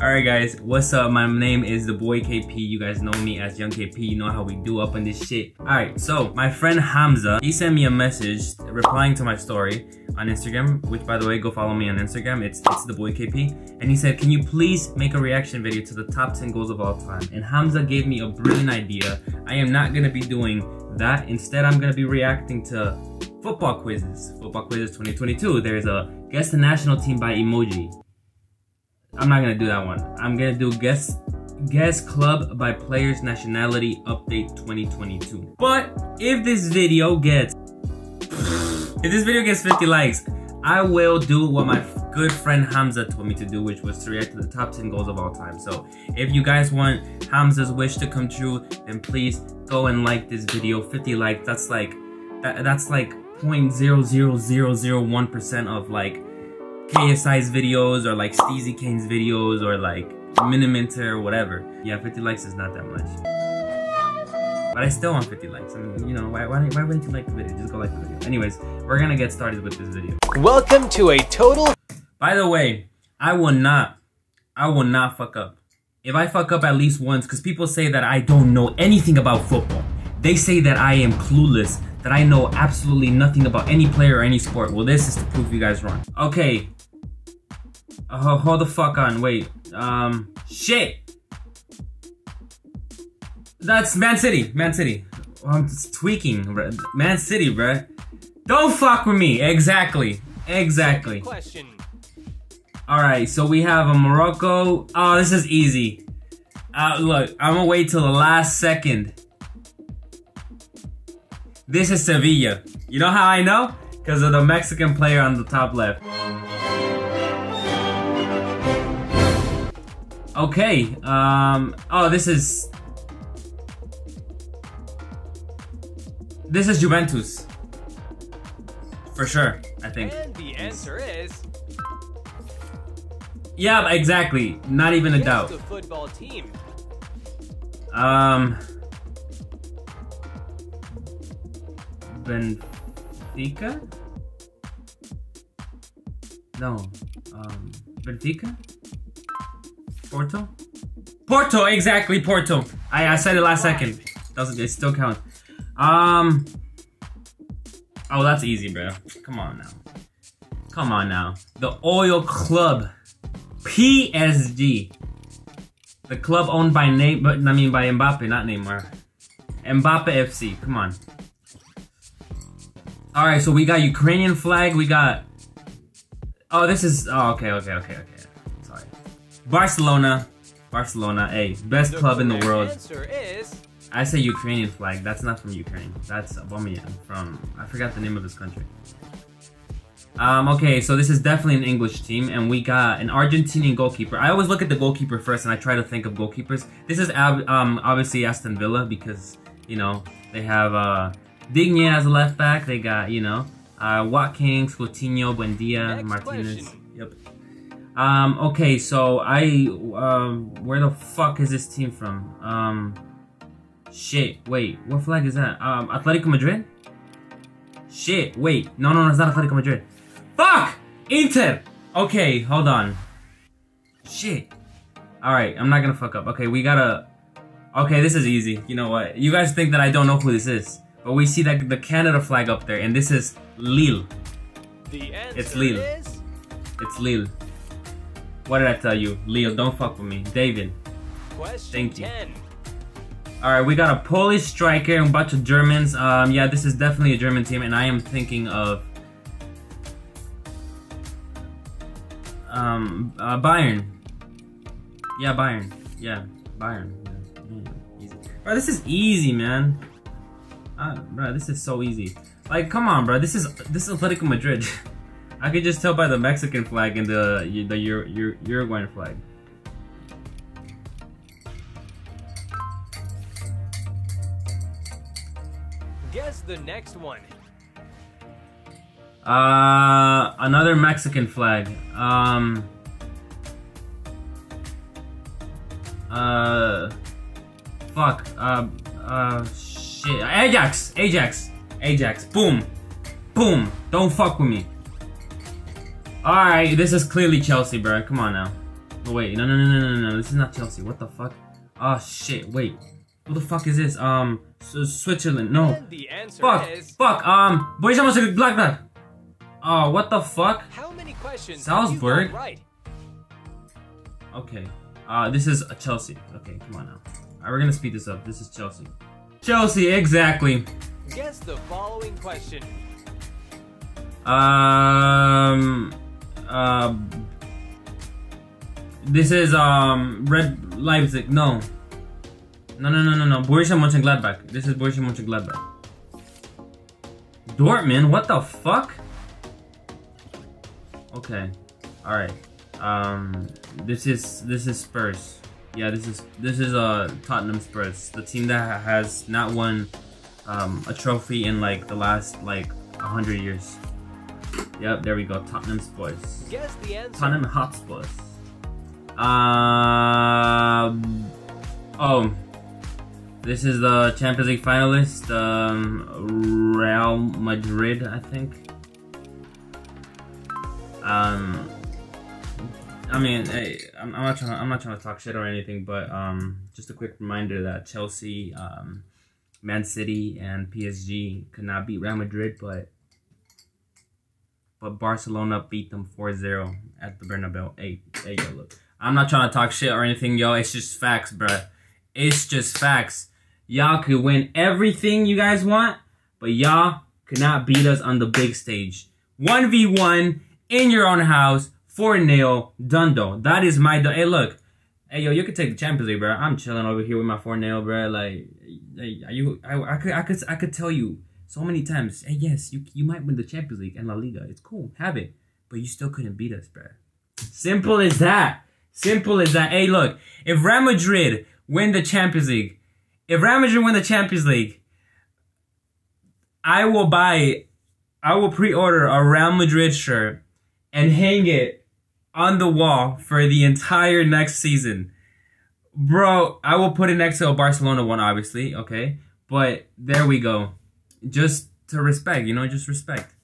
Alright guys, what's up? My name is the boy KP. You guys know me as Young KP. You know how we do up in this shit. Alright, so my friend Hamza, he sent me a message replying to my story on Instagram, which by the way, go follow me on Instagram. It's it's the boy KP. And he said, can you please make a reaction video to the top 10 goals of all time? And Hamza gave me a brilliant idea. I am not gonna be doing that. Instead, I'm gonna be reacting to football quizzes. Football quizzes 2022. There's a guess the national team by emoji. I'm not gonna do that one. I'm gonna do guess guess club by players nationality update 2022. But if this video gets if this video gets 50 likes, I will do what my good friend Hamza told me to do, which was to react to the top 10 goals of all time. So if you guys want Hamza's wish to come true, then please go and like this video. 50 likes, that's like that, that's like 0.00001% of like KSI's videos or like Steezy Kane's videos or like Miniminter or whatever. Yeah, 50 likes is not that much. But I still want 50 likes. I mean, you know, why, why, why wouldn't you like the video? Just go like the video. Anyways, we're gonna get started with this video. Welcome to a total... By the way, I will not, I will not fuck up. If I fuck up at least once, because people say that I don't know anything about football. They say that I am clueless, that I know absolutely nothing about any player or any sport. Well, this is to prove you guys wrong. Okay, Oh, hold the fuck on. Wait. Um, shit. That's Man City. Man City. I'm just tweaking. Man City, bruh. Don't fuck with me. Exactly. Exactly. Question. Alright, so we have a Morocco. Oh, this is easy. Uh, look, I'm gonna wait till the last second. This is Sevilla. You know how I know? Because of the Mexican player on the top left. Okay, um, oh, this is... This is Juventus. For sure, I think. And the answer is... Yeah, exactly. Not even a doubt. the football team. Um... Benfica? No. Um, Benfica? Porto? Porto, exactly, Porto. I, I said it last second. Doesn't it still count? Um. Oh, that's easy, bro. Come on now. Come on now. The Oil Club, PSG. The club owned by name, but I mean by Mbappe, not Neymar. Mbappe FC. Come on. All right, so we got Ukrainian flag. We got. Oh, this is. Oh, okay, okay, okay, okay. Barcelona. Barcelona, a best club in the world. Is... I say Ukrainian flag. That's not from Ukraine. That's Aubameyang from I forgot the name of his country. Um, okay, so this is definitely an English team, and we got an Argentinian goalkeeper. I always look at the goalkeeper first, and I try to think of goalkeepers. This is um, obviously Aston Villa because you know they have uh, Digne as a left back. They got you know uh, Watkins, Coutinho, Buendia, Next Martinez. Question. Um, okay, so I, um, where the fuck is this team from? Um, shit, wait, what flag is that? Um, Atletico Madrid? Shit, wait, no, no, no, it's not Atletico Madrid. Fuck! Inter! Okay, hold on. Shit. Alright, I'm not gonna fuck up. Okay, we gotta, okay, this is easy. You know what? You guys think that I don't know who this is. But we see that the Canada flag up there, and this is Lille. The answer It's Lille. is... It's Lille. What did I tell you? Leo, don't fuck with me. David. Question Thank you. 10. Alright, we got a Polish striker and a bunch of Germans. Um, yeah, this is definitely a German team, and I am thinking of... Um, uh, Bayern. Yeah, Bayern. Yeah, Bayern. Yeah. Bro, this is easy, man. Uh, bro, this is so easy. Like, come on, bro. This is this is Atletico Madrid. I could just tell by the Mexican flag and the the Ur Ur Uruguayan flag. Guess the next one. Uh, another Mexican flag. Um. Uh. Fuck. Uh. Uh. Shit. Ajax. Ajax. Ajax. Boom. Boom. Don't fuck with me. Alright, this is clearly Chelsea, bro. Come on now. Oh, wait, no, no, no, no, no, no. This is not Chelsea. What the fuck? Oh shit. Wait. What the fuck is this? Um, Switzerland. No. And the answer Fuck. is. Fuck. Um, Borussia Mönchengladbach. Oh, what the fuck? How many questions Salzburg? right? Okay. Uh, this is Chelsea. Okay, come on now. Alright, we're gonna speed this up. This is Chelsea. Chelsea, exactly. Guess the following question. Um, uh, this is um Red Leipzig. No, no, no, no, no, no. Borussia Mönchengladbach. This is Borussia Mönchengladbach. Dortmund. What the fuck? Okay. All right. Um, this is this is Spurs. Yeah, this is this is uh Tottenham Spurs, the team that has not won um, a trophy in like the last like hundred years. Yep, there we go. Tottenham Spurs. Guess the answer. Tottenham Hotspurs. Um. Oh. This is the Champions League finalist, um, Real Madrid, I think. Um, I mean, hey, I'm, I'm not trying. To, I'm not trying to talk shit or anything, but um, just a quick reminder that Chelsea, um, Man City, and PSG could not beat Real Madrid, but but Barcelona beat them 4-0 at the Bernabeu. Hey, hey, yo, look. I'm not trying to talk shit or anything, yo. It's just facts, bruh. It's just facts. Y'all could win everything you guys want, but y'all could not beat us on the big stage. 1v1 in your own house, 4-0, Dundo. That is my... Hey, look. Hey, yo, you could take the Champions League, bro. I'm chilling over here with my 4-0, bro. Like, hey, you, I, I, could, I, could, I could tell you so many times, hey, yes, you, you might win the Champions League and La Liga. It's cool. Have it. But you still couldn't beat us, bro. Simple as that. Simple as that. Hey, look. If Real Madrid win the Champions League, if Real Madrid win the Champions League, I will buy, I will pre-order a Real Madrid shirt and hang it on the wall for the entire next season. Bro, I will put it next to a Barcelona one, obviously, okay? But there we go. Just to respect, you know, just respect.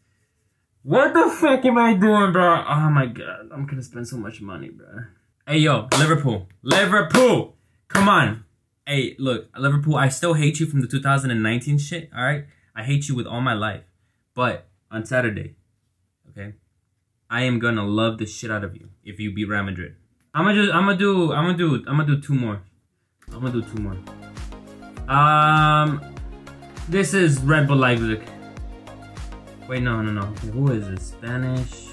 What the fuck am I doing, bro? Oh my god, I'm gonna spend so much money, bro. Hey, yo, Liverpool. Liverpool! Come on. Hey, look, Liverpool, I still hate you from the 2019 shit, alright? I hate you with all my life. But on Saturday, okay, I am gonna love the shit out of you if you beat Real Madrid. I'm gonna just, I'm gonna do, I'm gonna do, I'm gonna do two more. I'm gonna do two more. Um, this is Red Bull Leipzig. Wait, no, no, no. Who is this? Spanish?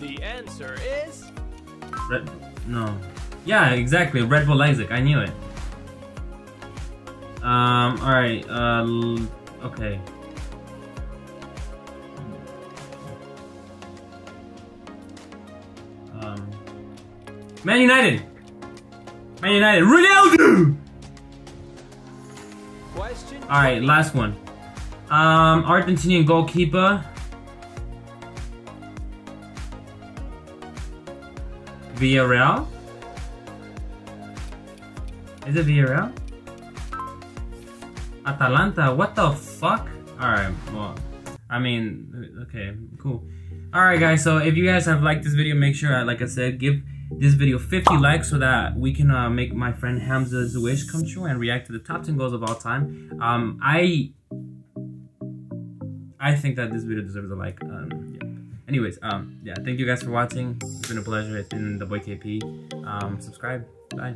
The answer is. Red, no. Yeah, exactly. Red Bull Leipzig. I knew it. Um. All right. Uh. Okay. Um. Man United. Man United. Ronaldo. All right. Last one. Um. Argentinian goalkeeper. Villarreal. Is it Villarreal? Atalanta, what the fuck? Alright, well, I mean, okay, cool. Alright guys, so if you guys have liked this video, make sure, like I said, give this video 50 likes so that we can uh, make my friend Hamza's wish come true and react to the top 10 goals of all time. Um, I I think that this video deserves a like. Um, yeah. Anyways, um, yeah, thank you guys for watching. It's been a pleasure. It's been the boy KP. Um, subscribe. Bye.